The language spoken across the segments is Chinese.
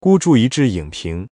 孤注一掷影评：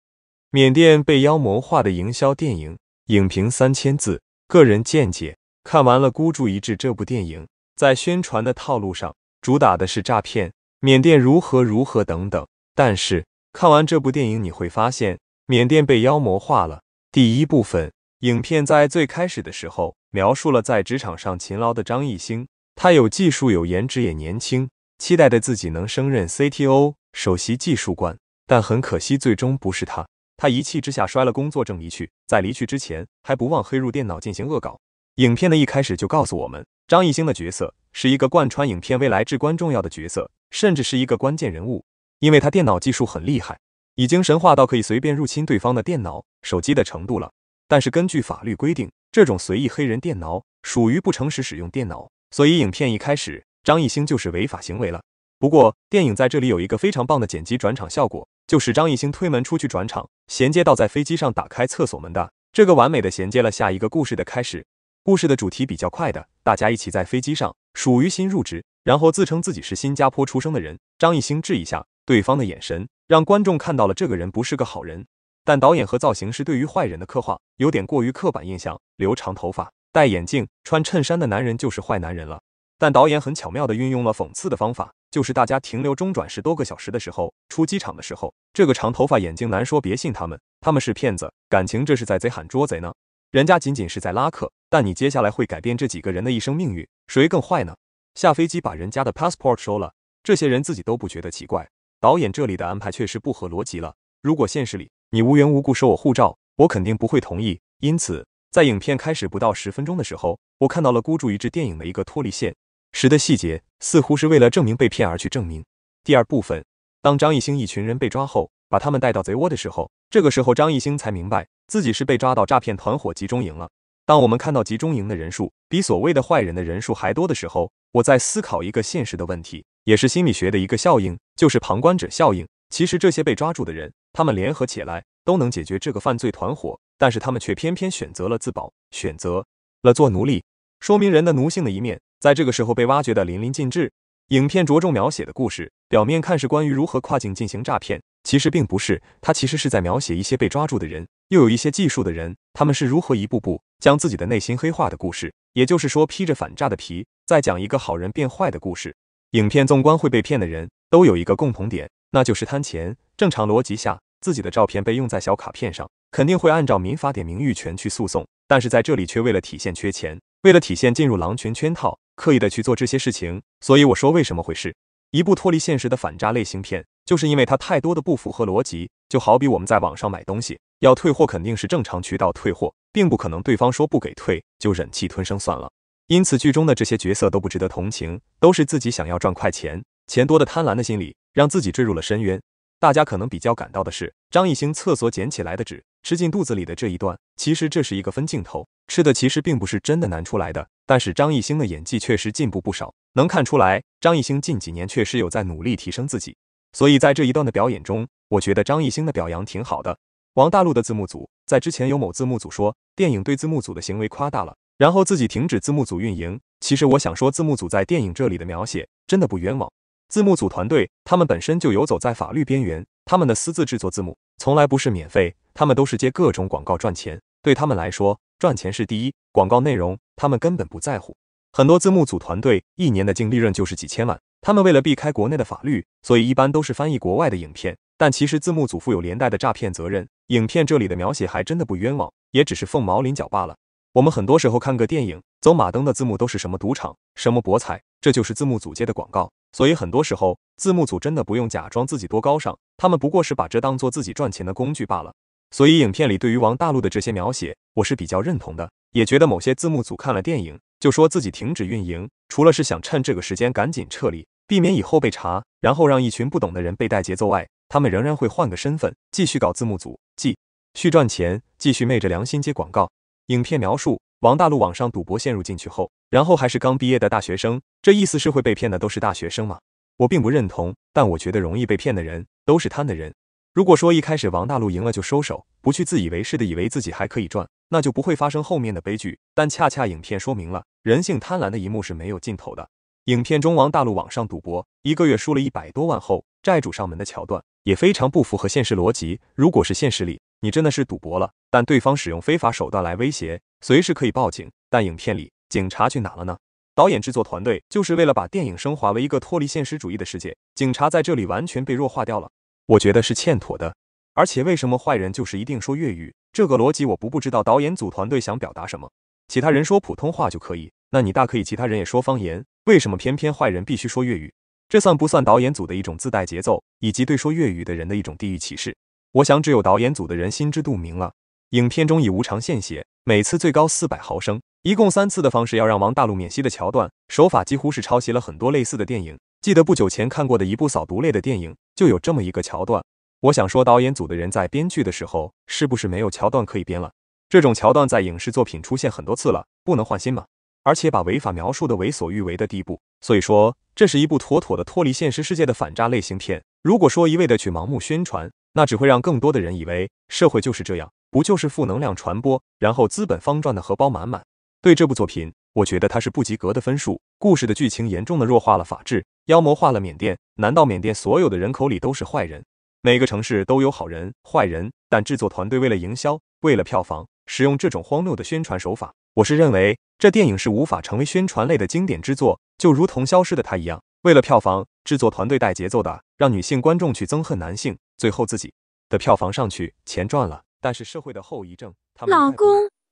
缅甸被妖魔化的营销电影。影评三千字，个人见解。看完了《孤注一掷》这部电影，在宣传的套路上，主打的是诈骗，缅甸如何如何等等。但是看完这部电影，你会发现缅甸被妖魔化了。第一部分，影片在最开始的时候描述了在职场上勤劳的张艺兴，他有技术、有颜值，也年轻，期待着自己能升任 CTO 首席技术官，但很可惜，最终不是他。他一气之下摔了工作证离去，在离去之前还不忘黑入电脑进行恶搞。影片的一开始就告诉我们，张艺兴的角色是一个贯穿影片未来至关重要的角色，甚至是一个关键人物，因为他电脑技术很厉害，已经神话到可以随便入侵对方的电脑、手机的程度了。但是根据法律规定，这种随意黑人电脑属于不诚实使用电脑，所以影片一开始张艺兴就是违法行为了。不过电影在这里有一个非常棒的剪辑转场效果。就是张艺兴推门出去转场，衔接到在飞机上打开厕所门的这个完美的衔接了下一个故事的开始。故事的主题比较快的，大家一起在飞机上，属于新入职，然后自称自己是新加坡出生的人。张艺兴质疑下对方的眼神，让观众看到了这个人不是个好人。但导演和造型师对于坏人的刻画有点过于刻板印象，留长头发、戴眼镜、穿衬衫的男人就是坏男人了。但导演很巧妙的运用了讽刺的方法。就是大家停留中转十多个小时的时候，出机场的时候，这个长头发、眼镜男说别信他们，他们是骗子，感情这是在贼喊捉贼呢。人家仅仅是在拉客，但你接下来会改变这几个人的一生命运，谁更坏呢？下飞机把人家的 passport 收了，这些人自己都不觉得奇怪。导演这里的安排确实不合逻辑了。如果现实里你无缘无故收我护照，我肯定不会同意。因此，在影片开始不到十分钟的时候，我看到了孤注一掷电影的一个脱离线。时的细节似乎是为了证明被骗而去证明。第二部分，当张艺兴一群人被抓后，把他们带到贼窝的时候，这个时候张艺兴才明白自己是被抓到诈骗团伙集中营了。当我们看到集中营的人数比所谓的坏人的人数还多的时候，我在思考一个现实的问题，也是心理学的一个效应，就是旁观者效应。其实这些被抓住的人，他们联合起来都能解决这个犯罪团伙，但是他们却偏偏选择了自保，选择了做奴隶，说明人的奴性的一面。在这个时候被挖掘的淋漓尽致。影片着重描写的故事，表面看是关于如何跨境进行诈骗，其实并不是。它其实是在描写一些被抓住的人，又有一些技术的人，他们是如何一步步将自己的内心黑化的故事。也就是说，披着反诈的皮，在讲一个好人变坏的故事。影片纵观会被骗的人都有一个共同点，那就是贪钱。正常逻辑下，自己的照片被用在小卡片上，肯定会按照民法典名誉权去诉讼，但是在这里却为了体现缺钱，为了体现进入狼群圈套。刻意的去做这些事情，所以我说为什么会是一部脱离现实的反诈类型片，就是因为它太多的不符合逻辑。就好比我们在网上买东西，要退货肯定是正常渠道退货，并不可能对方说不给退就忍气吞声算了。因此剧中的这些角色都不值得同情，都是自己想要赚快钱，钱多的贪婪的心理让自己坠入了深渊。大家可能比较感到的是张艺兴厕所捡起来的纸吃进肚子里的这一段，其实这是一个分镜头。吃的其实并不是真的难出来的，但是张艺兴的演技确实进步不少，能看出来张艺兴近几年确实有在努力提升自己。所以在这一段的表演中，我觉得张艺兴的表扬挺好的。王大陆的字幕组在之前有某字幕组说电影对字幕组的行为夸大了，然后自己停止字幕组运营。其实我想说，字幕组在电影这里的描写真的不冤枉。字幕组团队他们本身就游走在法律边缘，他们的私自制作字幕从来不是免费，他们都是接各种广告赚钱，对他们来说。赚钱是第一，广告内容他们根本不在乎。很多字幕组团队一年的净利润就是几千万，他们为了避开国内的法律，所以一般都是翻译国外的影片。但其实字幕组负有连带的诈骗责任。影片这里的描写还真的不冤枉，也只是凤毛麟角罢了。我们很多时候看个电影，走马灯的字幕都是什么赌场、什么博彩，这就是字幕组接的广告。所以很多时候字幕组真的不用假装自己多高尚，他们不过是把这当做自己赚钱的工具罢了。所以，影片里对于王大陆的这些描写，我是比较认同的，也觉得某些字幕组看了电影就说自己停止运营，除了是想趁这个时间赶紧撤离，避免以后被查，然后让一群不懂的人被带节奏外，他们仍然会换个身份继续搞字幕组，继续赚钱，继续昧着良心接广告。影片描述王大陆网上赌博陷入进去后，然后还是刚毕业的大学生，这意思是会被骗的都是大学生吗？我并不认同，但我觉得容易被骗的人都是贪的人。如果说一开始王大陆赢了就收手，不去自以为是的以为自己还可以赚，那就不会发生后面的悲剧。但恰恰影片说明了人性贪婪的一幕是没有尽头的。影片中王大陆网上赌博，一个月输了一百多万后，债主上门的桥段，也非常不符合现实逻辑。如果是现实里，你真的是赌博了，但对方使用非法手段来威胁，随时可以报警。但影片里警察去哪了呢？导演制作团队就是为了把电影升华为一个脱离现实主义的世界，警察在这里完全被弱化掉了。我觉得是欠妥的。而且为什么坏人就是一定说粤语？这个逻辑我不不知道导演组团队想表达什么。其他人说普通话就可以，那你大可以其他人也说方言，为什么偏偏坏人必须说粤语？这算不算导演组的一种自带节奏，以及对说粤语的人的一种地域歧视？我想只有导演组的人心知肚明了。影片中以无偿献血，每次最高四百毫升，一共三次的方式要让王大陆免息的桥段，手法几乎是抄袭了很多类似的电影。记得不久前看过的一部扫毒类的电影，就有这么一个桥段。我想说，导演组的人在编剧的时候，是不是没有桥段可以编了？这种桥段在影视作品出现很多次了，不能换新吗？而且把违法描述的为所欲为的地步，所以说这是一部妥妥的脱离现实世界的反诈类型片。如果说一味的去盲目宣传，那只会让更多的人以为社会就是这样，不就是负能量传播，然后资本方赚的荷包满满。对这部作品，我觉得它是不及格的分数。故事的剧情严重的弱化了法治，妖魔化了缅甸。难道缅甸所有的人口里都是坏人？每个城市都有好人坏人，但制作团队为了营销，为了票房。使用这种荒谬的宣传手法，我是认为这电影是无法成为宣传类的经典之作，就如同消失的她一样。为了票房，制作团队带节奏的让女性观众去憎恨男性，最后自己的票房上去，钱赚了，但是社会的后遗症。老公，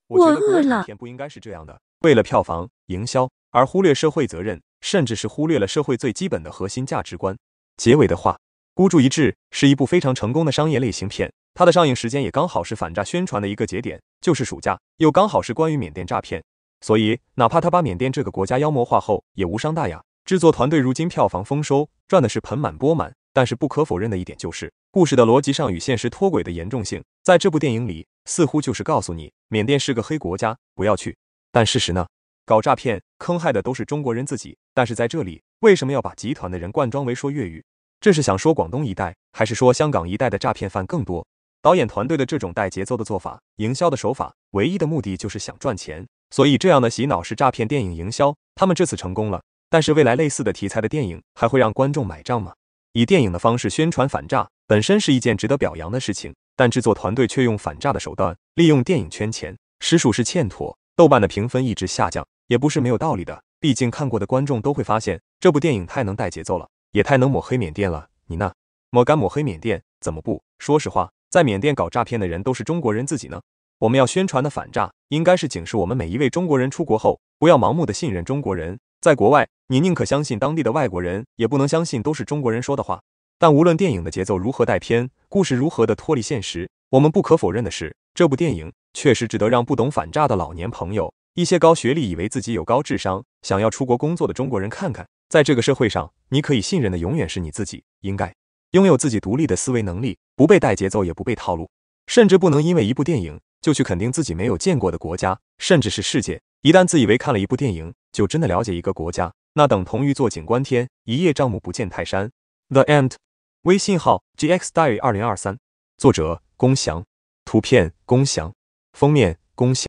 我饿了。不应该是这样的，为了票房营销而忽略社会责任，甚至是忽略了社会最基本的核心价值观。结尾的话，孤注一掷是一部非常成功的商业类型片。它的上映时间也刚好是反诈宣传的一个节点，就是暑假，又刚好是关于缅甸诈骗，所以哪怕他把缅甸这个国家妖魔化后，也无伤大雅。制作团队如今票房丰收，赚的是盆满钵满。但是不可否认的一点就是，故事的逻辑上与现实脱轨的严重性，在这部电影里似乎就是告诉你，缅甸是个黑国家，不要去。但事实呢？搞诈骗坑害的都是中国人自己。但是在这里，为什么要把集团的人灌装为说粤语？这是想说广东一带，还是说香港一带的诈骗犯更多？导演团队的这种带节奏的做法，营销的手法，唯一的目的就是想赚钱。所以这样的洗脑式诈骗电影营销，他们这次成功了。但是未来类似的题材的电影还会让观众买账吗？以电影的方式宣传反诈，本身是一件值得表扬的事情，但制作团队却用反诈的手段，利用电影圈钱，实属是欠妥。豆瓣的评分一直下降，也不是没有道理的。毕竟看过的观众都会发现，这部电影太能带节奏了，也太能抹黑缅甸了。你呢？抹干抹黑缅甸，怎么不说实话？在缅甸搞诈骗的人都是中国人自己呢。我们要宣传的反诈，应该是警示我们每一位中国人出国后，不要盲目的信任中国人。在国外，你宁可相信当地的外国人，也不能相信都是中国人说的话。但无论电影的节奏如何带偏，故事如何的脱离现实，我们不可否认的是，这部电影确实值得让不懂反诈的老年朋友，一些高学历以为自己有高智商，想要出国工作的中国人看看。在这个社会上，你可以信任的永远是你自己，应该。拥有自己独立的思维能力，不被带节奏，也不被套路，甚至不能因为一部电影就去肯定自己没有见过的国家，甚至是世界。一旦自以为看了一部电影就真的了解一个国家，那等同于坐井观天，一叶障目不见泰山。The end。微信号 gxdiary 二零二三，作者龚翔，图片龚翔，封面龚翔。